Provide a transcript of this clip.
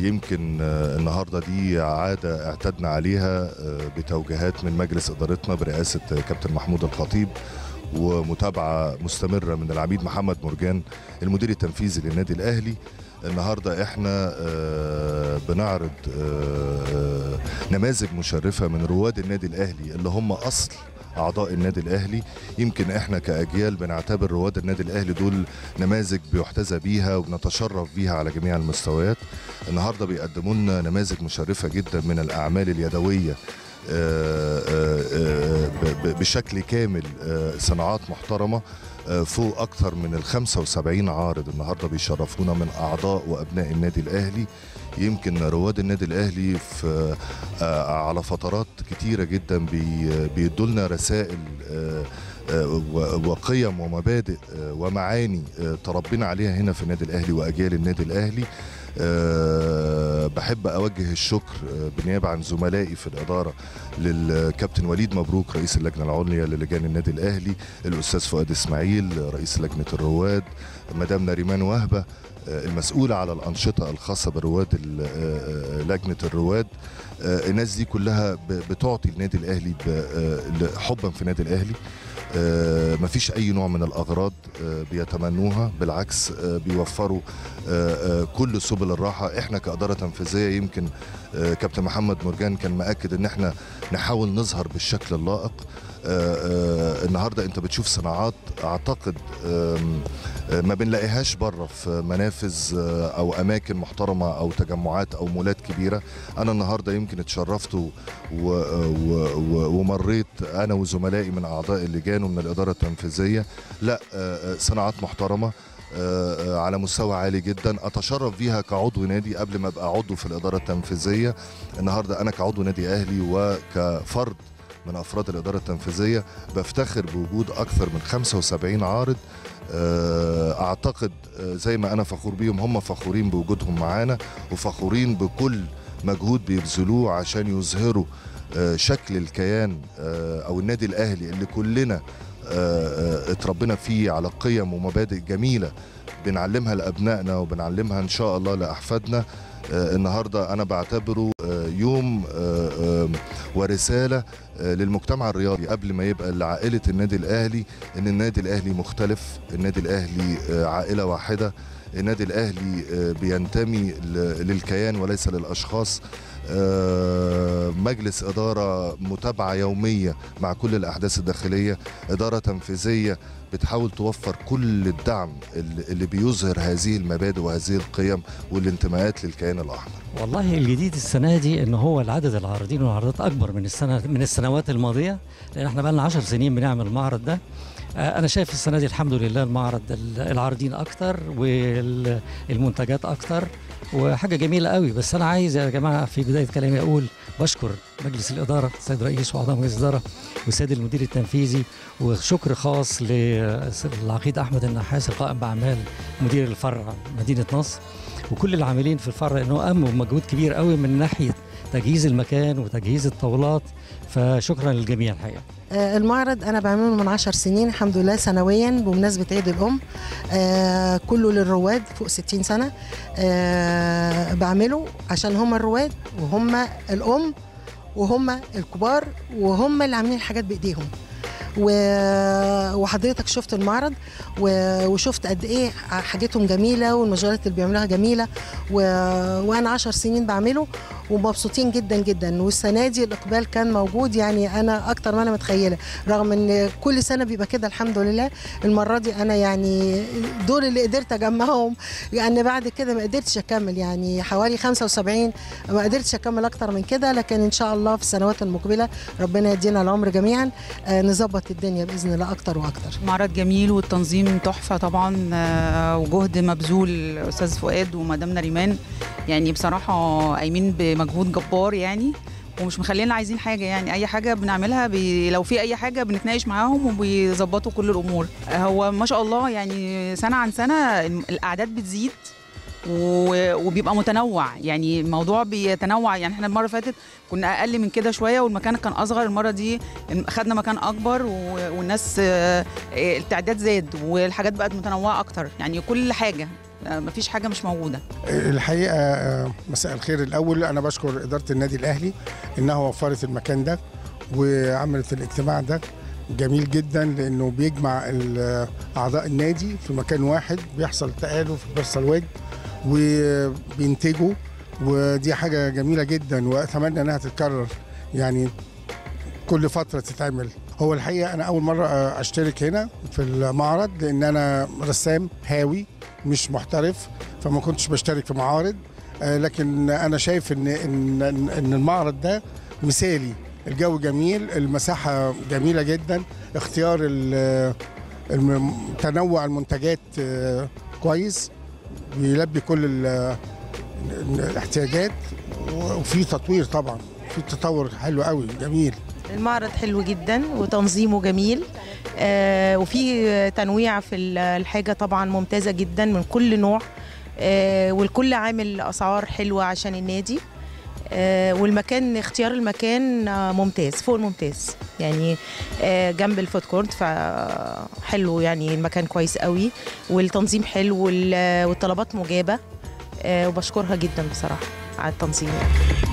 يمكن آه، النهارده دي عادة اعتدنا عليها آه، بتوجيهات من مجلس إدارتنا برئاسة كابتن محمود الخطيب ومتابعة مستمرة من العميد محمد مرجان المدير التنفيذي للنادي الأهلي. النهارده إحنا آه، بنعرض نماذج مشرفة من رواد النادي الأهلي اللي هم أصل أعضاء النادي الأهلي. يمكن إحنا كأجيال بنعتبر رواد النادي الأهلي دول نماذج بيحتذى بيها وبنتشرف بيها على جميع المستويات. النهارده بيقدموا لنا نماذج مشرفة جدا من الأعمال اليدوية آه، آه، آه، بشكل كامل صناعات محترمة فوق أكثر من ال 75 عارض. النهارده بيشرفونا من أعضاء وأبناء النادي الأهلي يمكن رواد النادي الأهلي في على فترات كتيرة جدا بي- بيدوا لنا رسائل وقيم ومبادئ ومعاني تربينا عليها هنا في النادي الأهلي وأجيال النادي الأهلي. آه، بحب أوجه الشكر آه، بالنيابة عن زملائي في الإدارة للكابتن وليد مبروك رئيس اللجنة العليا للجان النادي الأهلي الأستاذ فؤاد إسماعيل رئيس لجنة الرواد مدام نريمان وهبة آه، المسؤولة على الأنشطة الخاصة برواد آه، آه، لجنة الرواد. آه، الناس دي كلها بتعطي النادي آه، حبا في النادي الأهلي. آه، مفيش أي نوع من الأغراض آه، بيتمنوها بالعكس آه، بيوفروا كل سبل الراحة. إحنا كإدارة تنفيذية يمكن كابتن محمد مرجان كان مأكد إن إحنا نحاول نظهر بالشكل اللائق. النهارده انت بتشوف صناعات اعتقد آه، ما بنلاقيهاش بره في منافذ آه، أو اماكن محترمة أو تجمعات أو مولات كبيرة. أنا النهارده يمكن اتشرفت ومريت أنا وزملائي من اعضاء اللجان ومن الادارة التنفيذية. لا آه، آه، صناعات محترمة آه، آه، على مستوى عالي جدا. اتشرف بيها كعضو نادي قبل ما ابقى عضو في الادارة التنفيذية. النهارده أنا كعضو نادي أهلي وكفرد من أفراد الإدارة التنفيذية بفتخر بوجود أكثر من 75 عارض. آه، أعتقد آه، زي ما أنا فخور بيهم هم فخورين بوجودهم معانا وفخورين بكل مجهود بيبذلوه عشان يظهروا آه، شكل الكيان أو النادي الأهلي اللي كلنا اتربينا فيه على قيم ومبادئ جميلة بنعلمها لأبنائنا وبنعلمها إن شاء الله لأحفادنا. آه، النهارده أنا بعتبره يوم آه، آه، ورسالة آه، للمجتمع الرياضي قبل ما يبقى لعائلة النادي الأهلي إن النادي الأهلي مختلف النادي الأهلي عائلة واحدة. النادي الأهلي آه، بينتمي للكيان وليس للأشخاص. آه، مجلس إدارة متابعة يومية مع كل الأحداث الداخلية. إدارة تنفيذية بتحاول توفر كل الدعم اللي بيظهر هذه المبادئ وهذه القيم والانتماءات للكيان الأحمر. والله الجديد السنة دي إن هو العدد العارضين والعرضات أكبر من السنة من السنوات الماضية لأن إحنا بقى لنا 10 سنين بنعمل المعرض ده. أنا شايف السنة دي الحمد لله المعرض ال- العارضين أكتر والمنتجات أكتر وحاجة جميلة قوي. بس أنا عايز يا جماعة في بداية كلامي أقول بشكر مجلس الإدارة السيد رئيس وأعضاء مجلس الإدارة والسيد المدير التنفيذي وشكر خاص للعقيد أحمد النحاس القائم بأعمال مدير الفرع مدينة نصر وكل العاملين في الفرع انه قاموا بمجهود كبير قوي من ناحية تجهيز المكان وتجهيز الطاولات فشكرا للجميع الحقيقة. آه، المعرض أنا بعمله من عشر سنين الحمد لله سنويا بمناسبة عيد الأم. آه، كله للرواد فوق 60 سنة. آه، بعمله عشان هم الرواد وهم الأم وهم الكبار وهم اللي عاملين الحاجات بإيديهم. وحضرتك شفت المعرض وشفت قد إيه حاجتهم جميلة والمجالات اللي بيعملوها جميلة. وأنا عشر سنين بعمله ومبسوطين جدا جدا. والسنة دي الإقبال كان موجود يعني أنا أكتر ما أنا متخيلة. رغم إن كل سنة بيبقى كده الحمد لله. المرة دي أنا يعني دول اللي قدرت أجمعهم. يعني بعد كده ما قدرتش أكمل يعني حوالي 75 ما قدرتش أكمل أكتر من كده. لكن إن شاء الله في السنوات المقبلة ربنا يدينا العمر جميعا. آه، نظبط الدنيا بإذن الله أكتر وأكتر. معرض جميل والتنظيم تحفة طبعا. آه، وجهد مبذول أستاذ فؤاد ومدام نريمان. يعني بصراحة قايمين بمجهود جبار يعني. ومش مخلينا عايزين حاجة يعني. أي حاجة بنعملها بي لو في أي حاجة بنتناقش معاهم وبيظبطوا كل الأمور. هو ما شاء الله يعني سنة عن سنة الأعداد بتزيد وبيبقى متنوع. يعني الموضوع بيتنوع. يعني إحنا المرة فاتت كنا أقل من كده شوية والمكان كان أصغر. المرة دي خدنا مكان أكبر والناس آه، التعداد زاد والحاجات بقت متنوعة أكتر. يعني كل حاجة. مفيش حاجة مش موجودة. الحقيقة آه، مساء الخير. الأول أنا بشكر إدارة النادي الأهلي إنها وفرت المكان ده وعملت الاجتماع ده. جميل جدا لأنه بيجمع أعضاء النادي في مكان واحد بيحصل تآلف بيحصل ود وبينتجوا ودي حاجة جميلة جدا وأتمنى إنها تتكرر. يعني كل فترة تتعمل. هو الحقيقة أنا أول مرة آه، أشترك هنا في المعرض لأن أنا رسام هاوي. مش محترف فما كنتش بشترك في معارض. آه، لكن أنا شايف ان ان إن المعرض ده مثالي. الجو جميل المساحة جميلة جدا. اختيار تنوع المنتجات آه، كويس. بيلبي كل ال- ال- الاحتياجات. وفي تطوير طبعا. في تطور حلو قوي جميل. المعرض حلو جدا وتنظيمه جميل آه وفي تنويع في ال- الحاجة طبعا ممتازة جدا من كل نوع آه والكل عامل أسعار حلوة عشان النادي آه والمكان اختيار المكان ممتاز فوق الممتاز يعني جنب ال food court فحلو يعني المكان كويس قوي والتنظيم حلو وال- والطلبات مجابة وبشكرها جدا بصراحة على التنظيم يعني.